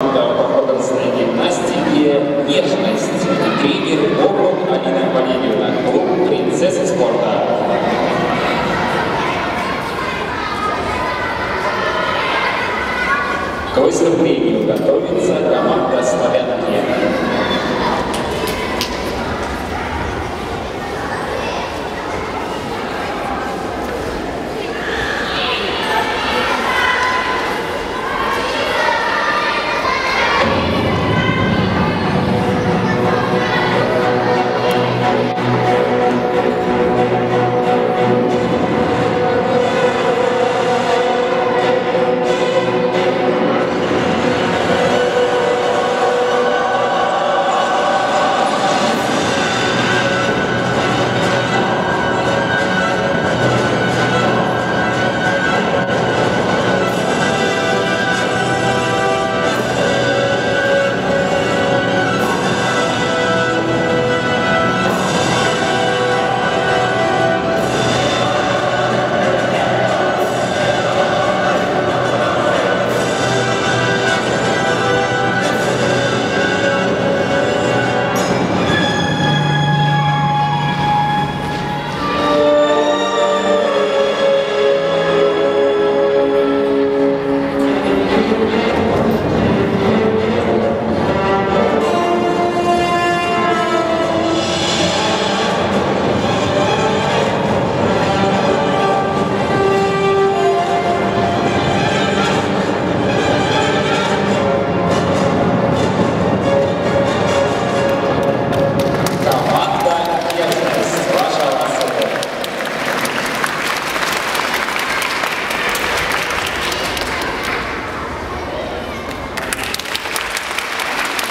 по художественной гимнастике «Нежность». Тренер Богун Алина Валерьевна. Клуб «Принцесса спорта». К выступлению готовится команда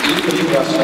e privação.